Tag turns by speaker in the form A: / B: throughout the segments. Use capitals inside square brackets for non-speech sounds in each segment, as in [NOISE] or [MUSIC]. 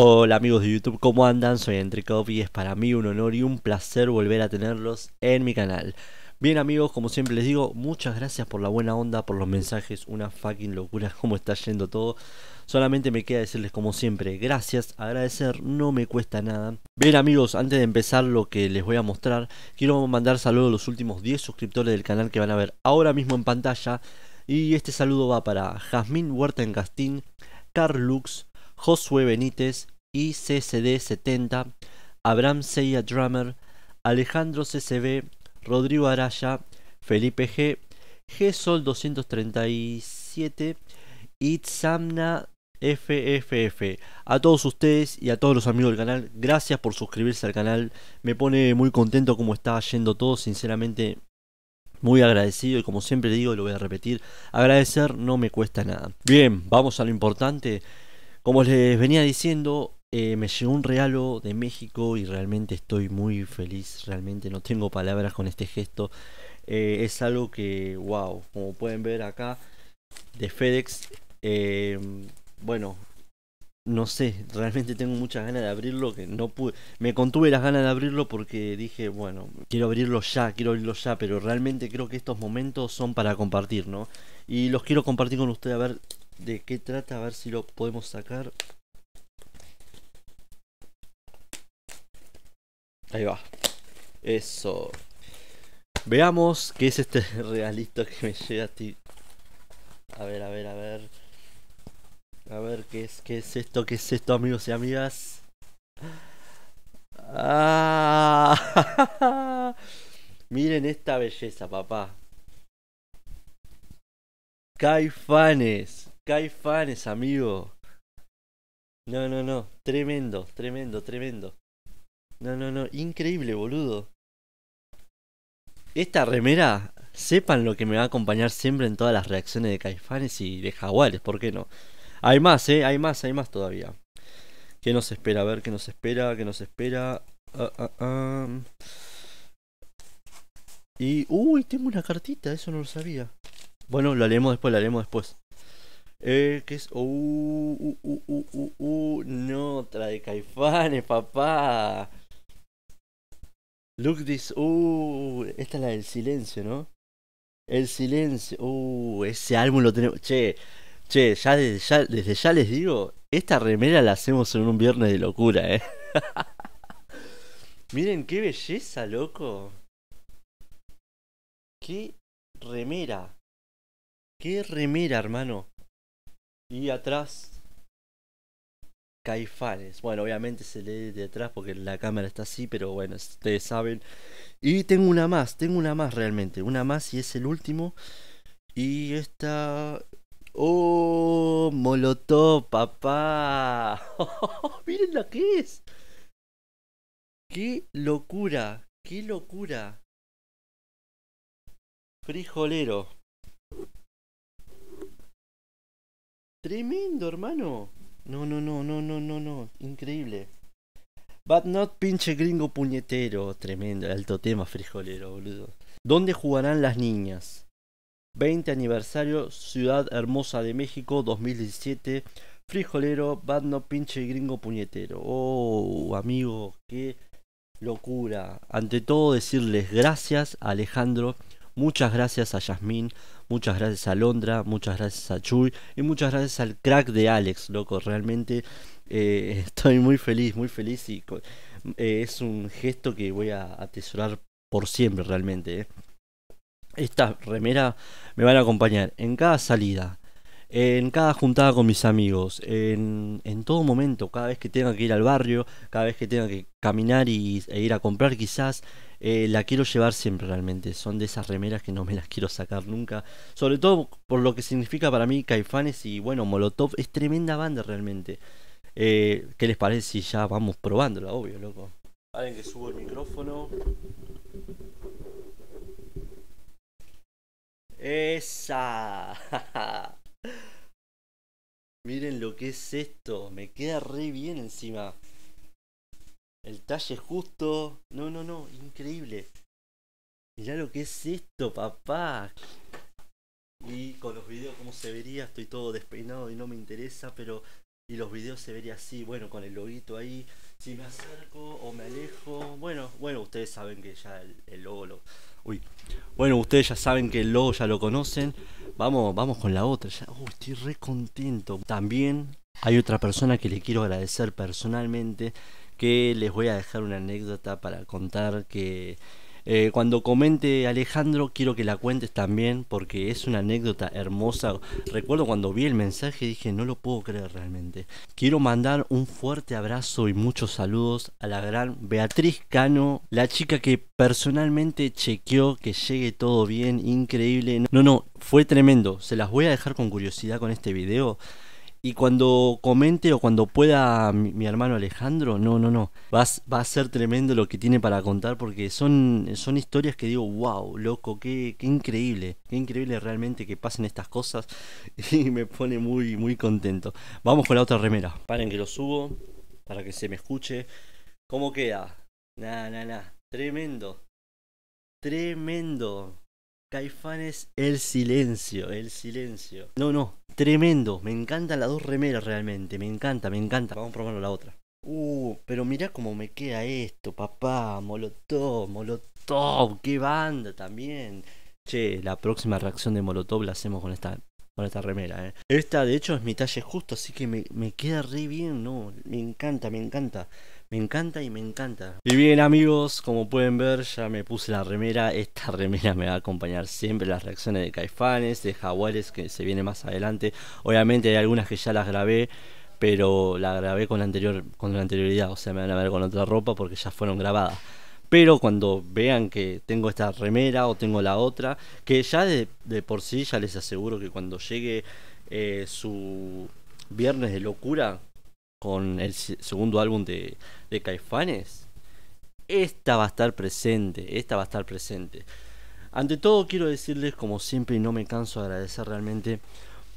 A: Hola amigos de YouTube, ¿cómo andan? Soy Entrecop y es para mí un honor y un placer volver a tenerlos en mi canal. Bien amigos, como siempre les digo, muchas gracias por la buena onda, por los mensajes, una fucking locura [LAUGHS] cómo está yendo todo. Solamente me queda decirles como siempre, gracias, agradecer no me cuesta nada. Bien amigos, antes de empezar lo que les voy a mostrar, quiero mandar saludos a los últimos 10 suscriptores del canal que van a ver ahora mismo en pantalla. Y este saludo va para Jazmín Huerta en Castín, Carlux, Josué Benítez, ICCD70, Abraham Seiya Drummer, Alejandro CCB, Rodrigo Araya, Felipe G, G-Sol 237 y Tzamna FFF. A todos ustedes y a todos los amigos del canal, gracias por suscribirse al canal. Me pone muy contento como está yendo todo, sinceramente muy agradecido y como siempre digo, lo voy a repetir, agradecer no me cuesta nada. Bien, vamos a lo importante. Como les venía diciendo, eh, me llegó un regalo de México y realmente estoy muy feliz, realmente no tengo palabras con este gesto. Eh, es algo que, wow, como pueden ver acá, de FedEx. Eh, bueno, no sé, realmente tengo muchas ganas de abrirlo, que no pude, me contuve las ganas de abrirlo porque dije, bueno, quiero abrirlo ya, quiero abrirlo ya, pero realmente creo que estos momentos son para compartir, ¿no? Y los quiero compartir con ustedes a ver de qué trata, a ver si lo podemos sacar. Ahí va. Eso. Veamos qué es este [LAUGHS] realista que me llega a ti. A ver, a ver, a ver. A ver qué es, qué es esto, qué es esto, amigos y amigas. Ah, [LAUGHS] miren esta belleza, papá. Caifanes, Caifanes, amigo. No, no, no, tremendo, tremendo, tremendo. No, no, no, increíble, boludo. Esta remera, sepan lo que me va a acompañar siempre en todas las reacciones de Caifanes y de Jaguares, ¿por qué no? Hay más, eh, hay más, hay más todavía. ¿Qué nos espera? A ver, ¿qué nos espera? ¿Qué nos espera? Ah, ah, ah. Y, uy, tengo una cartita, eso no lo sabía. Bueno, la leemos después, la leemos después. Eh, ¿qué es? Uh, uh, uh, uh, uh, uh, no, trae Caifanes, papá. Look this. Uh, esta es la del silencio, ¿no? El silencio. Uh, ese álbum lo tenemos. Che, che, ya desde, ya desde ya les digo, esta remera la hacemos en un viernes de locura, ¿eh? [LAUGHS] Miren qué belleza, loco. Qué remera. Qué remera, hermano. Y atrás Caifanes. Bueno, obviamente se lee de atrás porque la cámara está así, pero bueno, ustedes saben. Y tengo una más, tengo una más realmente. Una más y es el último. Y esta... ¡Oh! Molotov, papá. [LAUGHS] Miren lo que es. ¡Qué locura! ¡Qué locura! Frijolero. Tremendo, hermano. No, no, no, no, no, no, no. Increíble. But not pinche gringo puñetero. Tremendo, alto tema frijolero, boludo. ¿Dónde jugarán las niñas? 20 aniversario, Ciudad Hermosa de México, 2017. Frijolero, but not pinche gringo puñetero. Oh, amigo, qué locura. Ante todo, decirles gracias a Alejandro. Muchas gracias a Yasmín, muchas gracias a Londra, muchas gracias a Chuy y muchas gracias al crack de Alex, loco. Realmente eh, [LAUGHS] estoy muy feliz, muy feliz y eh, es un gesto que voy a atesorar por siempre realmente. Eh. Esta remera me van a acompañar en cada salida, en cada juntada con mis amigos, en, en, todo momento, cada vez que tenga que ir al barrio, cada vez que tenga que caminar y, e ir a comprar quizás, eh, la quiero llevar siempre realmente. Son de esas remeras que no me las [LAUGHS] quiero sacar nunca. Sobre todo por lo que significa para mí Caifanes y bueno, Molotov es tremenda banda realmente. Eh, ¿Qué les parece si ya vamos probándola? Obvio, loco. Alguien que subo el micrófono. Esa. [LAUGHS] Miren lo que es esto. Me queda re bien encima. El talle justo. No, no, no. Increíble. Mirá lo que es esto, papá. Y con los videos como se vería, estoy todo despeinado y no me interesa, pero y los videos se vería así, bueno, con el loguito ahí. Si me acerco o me alejo, bueno, bueno, ustedes saben que ya el, logo lo... Uy, bueno, ustedes ya saben que el logo ya lo conocen. Vamos, vamos con la otra. Ya, estoy re contento. También hay otra persona que le quiero agradecer personalmente, que les voy a dejar una anécdota para contar que eh, cuando comente Alejandro, quiero que la cuentes también porque es una anécdota hermosa. Recuerdo cuando vi el mensaje dije, no lo puedo creer realmente. Quiero mandar un fuerte abrazo y muchos saludos a la gran Beatriz Cano, la chica que personalmente chequeó que llegue todo bien, increíble. No, no, fue tremendo. Se las voy a dejar con curiosidad con este video. Y cuando comente o cuando pueda mi, hermano Alejandro, no, no, no, va, a ser tremendo lo que tiene para contar porque son, son historias que digo, wow, loco, qué, qué increíble, qué increíble realmente que pasen estas cosas [LAUGHS] y me pone muy, muy contento. Vamos con la otra remera. Paren que lo subo para que se me escuche. ¿Cómo queda? Nah, nah, nah. Tremendo. Tremendo. Caifanes, el silencio, el silencio. No, no, tremendo. Me encantan las dos remeras realmente. Me encanta, me encanta. Vamos a probarlo la otra. Uh, pero mirá cómo me queda esto, papá. Molotov, Molotov, qué banda también. Che, la próxima reacción de Molotov la hacemos con esta, con esta remera, eh. Esta de hecho es mi talle justo, así que me queda re bien, no. Me encanta, me encanta. Me encanta y me encanta. Y bien amigos, como pueden ver ya me puse la remera. Esta [LAUGHS] remera me va a acompañar siempre las reacciones de Caifanes, de Jaguares que se viene más adelante. Obviamente hay algunas que ya las grabé, pero la grabé con la, anterior, con la anterioridad. O sea, me van a ver con otra ropa porque ya fueron grabadas. Pero cuando vean que tengo esta remera o tengo la otra, que ya de, por sí ya les aseguro que cuando llegue eh, su viernes de locura, con el segundo álbum de, Caifanes, esta va a estar presente, esta va a estar presente. Ante todo quiero decirles, como siempre, y no me canso de agradecer realmente,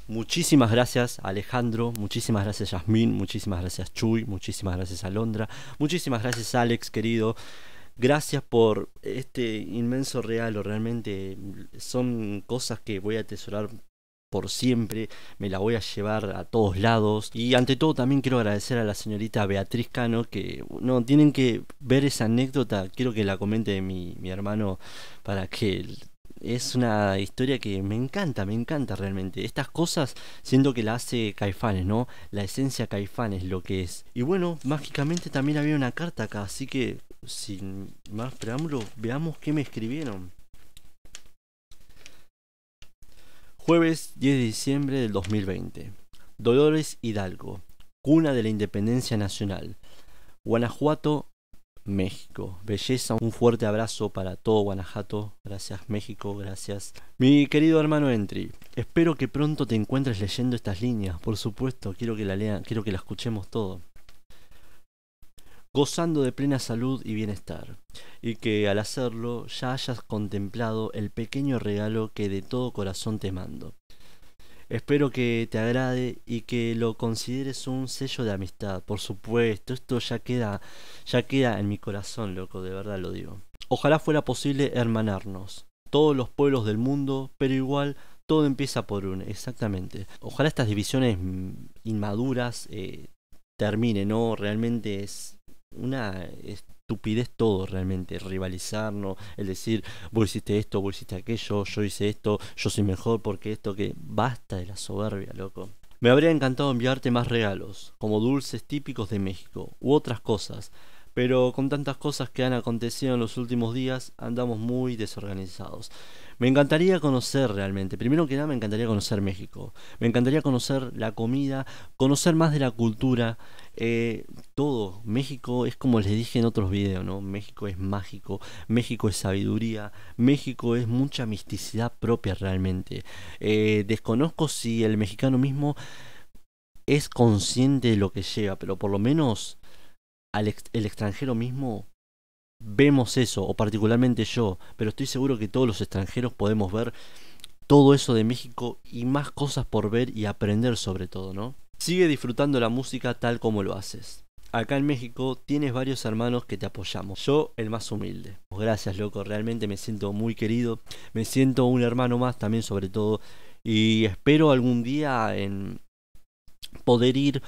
A: muchísimas gracias Alejandro, muchísimas gracias Yasmín, muchísimas gracias Chuy, muchísimas gracias Alondra, muchísimas gracias Alex, querido. Gracias por este inmenso regalo, realmente son cosas que voy a atesorar por siempre, me la voy a llevar a todos lados. Y ante todo también quiero agradecer a la señorita Beatriz Cano, que no tienen que ver esa anécdota, quiero que la comente mi, mi hermano para que es una historia que me encanta, me encanta realmente. Estas cosas siento que la hace Caifanes, ¿no? La esencia Caifanes, lo que es. Y bueno, mágicamente también había una carta acá, así que sin más preámbulo, veamos qué me escribieron. Jueves 10 de diciembre del 2020. Dolores Hidalgo, cuna de la independencia nacional. Guanajuato, México. Belleza, un fuerte abrazo para todo Guanajuato. Gracias México, gracias. Mi querido hermano Entry, espero que pronto te encuentres leyendo estas líneas. Por supuesto, quiero que la lean, quiero que la escuchemos todo gozando de plena salud y bienestar, y que al hacerlo ya hayas contemplado el pequeño regalo que de todo corazón te mando. Espero que te agrade y que lo consideres un sello de amistad, por supuesto, esto ya queda, ya queda en mi corazón, loco, de verdad lo digo. Ojalá fuera posible hermanarnos, todos los pueblos del mundo, pero igual todo empieza por uno, exactamente. Ojalá estas divisiones inmaduras eh, terminen, ¿no? Realmente es una estupidez todo realmente, rivalizarnos, el decir, vos hiciste esto, vos hiciste aquello, yo hice esto, yo soy mejor porque esto que basta de la soberbia, loco. Me habría encantado enviarte más regalos, como dulces típicos de México, u otras cosas, pero con tantas cosas que han acontecido en los últimos días, andamos muy desorganizados. Me encantaría conocer realmente, primero que nada me encantaría conocer México, me encantaría conocer la comida, conocer más de la cultura, eh, todo. México es como les dije en otros videos, ¿no? México es mágico, México es sabiduría, México es mucha misticidad propia realmente. Eh, desconozco si el mexicano mismo es consciente de lo que lleva, pero por lo menos al el extranjero mismo vemos eso, o particularmente yo, pero estoy seguro que todos los extranjeros podemos ver todo eso de México y más cosas por ver y aprender sobre todo, ¿no? Sigue disfrutando la música tal como lo haces. Acá en México tienes varios hermanos que te apoyamos. Yo el más humilde. Gracias, loco. Realmente me siento muy querido. Me siento un hermano más también sobre todo. Y espero algún día en poder ir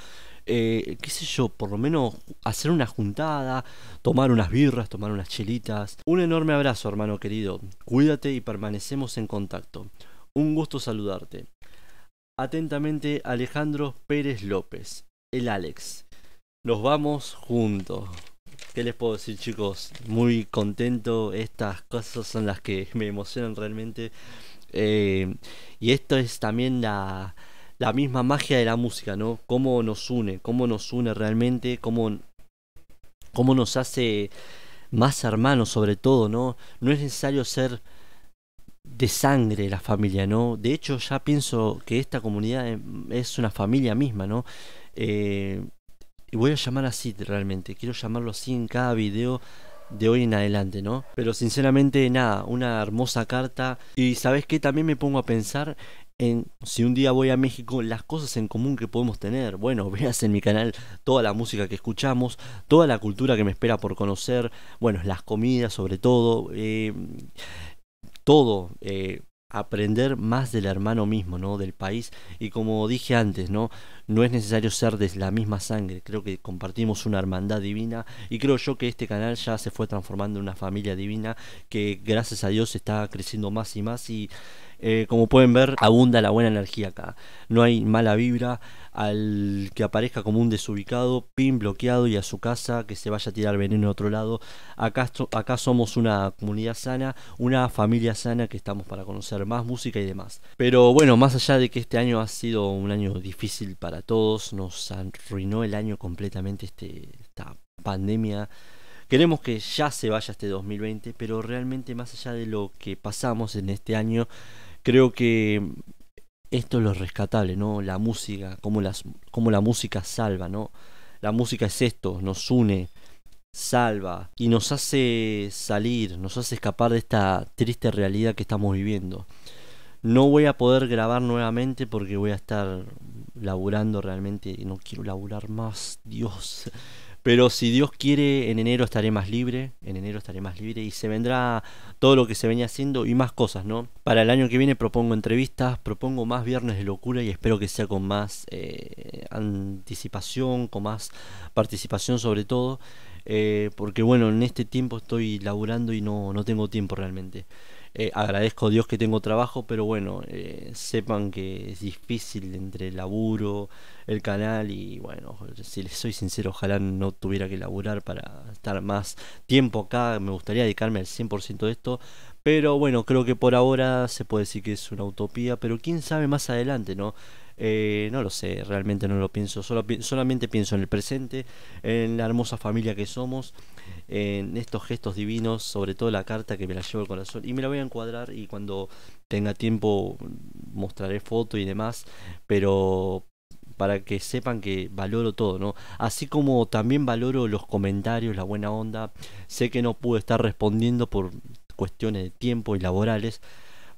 A: eh, qué sé yo, por lo menos hacer una juntada, tomar unas birras, tomar unas chelitas. Un enorme abrazo, hermano querido. Cuídate y permanecemos en contacto. Un gusto saludarte. Atentamente, Alejandro Pérez López, el Alex. Nos vamos juntos. ¿Qué les puedo decir chicos? Muy contento. Estas cosas son las que me emocionan realmente. Eh, y esto es también la, la misma magia de la música, ¿no? Cómo nos une, cómo nos une realmente, cómo, cómo nos hace más hermanos sobre todo, ¿no? No es necesario ser de sangre la familia, ¿no? De hecho ya pienso que esta comunidad es una familia misma, ¿no? Eh, y voy a llamar así realmente, quiero llamarlo así en cada video de hoy en adelante, ¿no? Pero sinceramente nada, una hermosa carta y sabes qué, también me pongo a pensar en si un día voy a México, las cosas en común que podemos tener. Bueno, [LAUGHS] veas en mi canal toda la música que escuchamos, toda la cultura que me espera por conocer, bueno, las comidas sobre todo, eh, todo. Eh, aprender más del hermano mismo, ¿no? Del país. Y como dije antes, ¿no? No es necesario ser de la misma sangre. Creo que compartimos una hermandad divina. Y creo yo que este canal ya se fue transformando en una familia divina que gracias a Dios está creciendo más y más. Y eh, como pueden ver, abunda la buena energía acá. No hay mala vibra. Al que aparezca como un desubicado, pin bloqueado y a su casa que se vaya a tirar veneno a otro lado. Acá, acá somos una comunidad sana, una familia sana que estamos para conocer más música y demás. Pero bueno, más allá de que este año ha sido un año difícil para todos, nos arruinó el año completamente este, esta pandemia. Queremos que ya se vaya este 2020, pero realmente más allá de lo que pasamos en este año, creo que esto es lo rescatable, ¿no? La música, cómo, las, cómo la música salva, ¿no? La música es esto, nos une, salva y nos hace salir, nos hace escapar de esta triste realidad que estamos viviendo. No voy a poder grabar nuevamente porque voy a estar laburando realmente, no quiero laburar más, Dios. Pero si Dios quiere, en enero estaré más libre, en enero estaré más libre y se vendrá todo lo que se venía haciendo y más cosas, ¿no? Para el año que viene propongo entrevistas, propongo más viernes de locura y espero que sea con más eh, anticipación, con más participación sobre todo, eh, porque bueno, en este tiempo estoy laburando y no, no tengo tiempo realmente. Eh, agradezco a Dios que tengo trabajo, pero bueno, eh, sepan que es difícil entre el laburo, el canal y bueno, si les soy sincero, ojalá no tuviera que laburar para estar más tiempo acá, me gustaría dedicarme al 100% de esto, pero bueno, creo que por ahora se puede decir que es una utopía, pero quién sabe más adelante, ¿no? Eh, no lo sé, realmente no lo pienso, solo, solamente pienso en el presente, en la hermosa familia que somos, en estos gestos divinos, sobre todo la carta que me la llevo al corazón y me la voy a encuadrar y cuando tenga tiempo mostraré foto y demás, pero para que sepan que valoro todo, ¿no? Así como también valoro los comentarios, la buena onda, sé que no pude estar respondiendo por cuestiones de tiempo y laborales,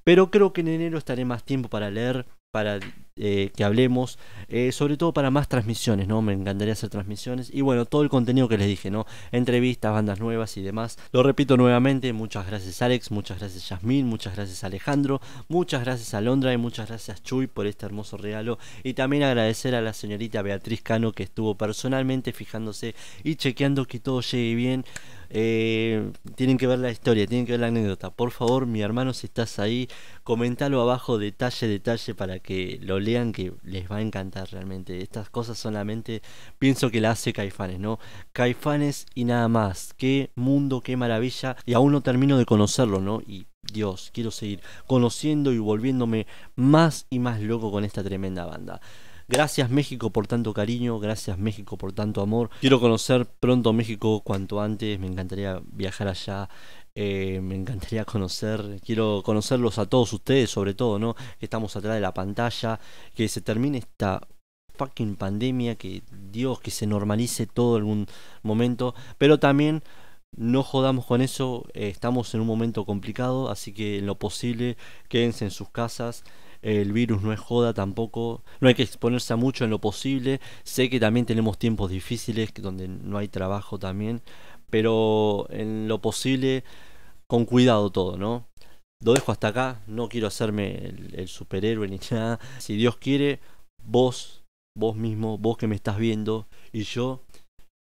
A: pero creo que en enero estaré más tiempo para leer para eh, que hablemos, eh, sobre todo para más transmisiones, ¿no? Me encantaría hacer transmisiones y bueno, todo el contenido que les dije, ¿no? Entrevistas, bandas nuevas y demás. Lo repito nuevamente, muchas gracias Alex, muchas gracias Yasmin, muchas gracias Alejandro, muchas gracias a Londra y muchas gracias Chuy por este hermoso regalo y también agradecer a la señorita Beatriz Cano que estuvo personalmente fijándose y chequeando que todo llegue bien. Eh, tienen que ver la historia, tienen que ver la anécdota. Por favor, mi hermano, si estás ahí, comentalo abajo detalle, detalle para que lo lean, que les va a encantar realmente. Estas cosas solamente pienso que la hace Caifanes, ¿no? Caifanes y nada más. Qué mundo, qué maravilla. Y aún no termino de conocerlo, ¿no? Y Dios, quiero seguir conociendo y volviéndome más y más loco con esta tremenda banda. Gracias México por tanto cariño, gracias México por tanto amor. Quiero conocer pronto México cuanto antes, me encantaría viajar allá. Eh, me encantaría conocer, quiero conocerlos a todos ustedes, sobre todo, ¿no? Que estamos atrás de la pantalla, que se termine esta fucking pandemia, que Dios, que se normalice todo un momento, pero también no jodamos con eso, eh, estamos en un momento complicado, así que en lo posible quédense en sus casas, el virus no es joda tampoco, no hay que exponerse a mucho en lo posible, sé que también tenemos tiempos difíciles donde no hay trabajo también, pero en lo posible con cuidado todo, ¿no? Lo dejo hasta acá, no quiero hacerme el, el superhéroe [LAUGHS] ni nada, si Dios quiere, vos vos mismo, vos que me estás viendo, y yo,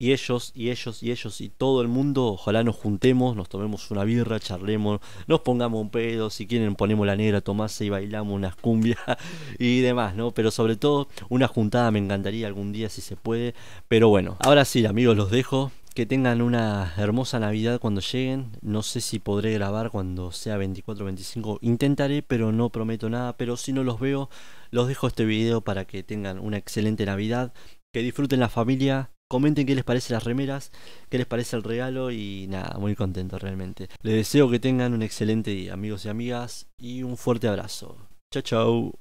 A: y ellos, y ellos, y ellos, y todo el mundo, ojalá nos juntemos, nos tomemos una birra, charlemos, nos pongamos un pedo, si quieren ponemos la negra tomase y bailamos unas cumbias [LAUGHS] y demás, ¿no? Pero sobre todo, una juntada me encantaría algún día si se puede. Pero bueno, ahora sí, amigos, los dejo. Que tengan una hermosa Navidad cuando lleguen. No sé si podré grabar cuando sea 24 o 25. Intentaré, pero no prometo nada. Pero si no los veo, los dejo este video para que tengan una excelente Navidad. Que disfruten la familia. Comenten qué les parece las remeras, qué les parece el regalo y nada, muy contento realmente. Les deseo que tengan un excelente día, amigos y amigas, y un fuerte abrazo. Chao, chao.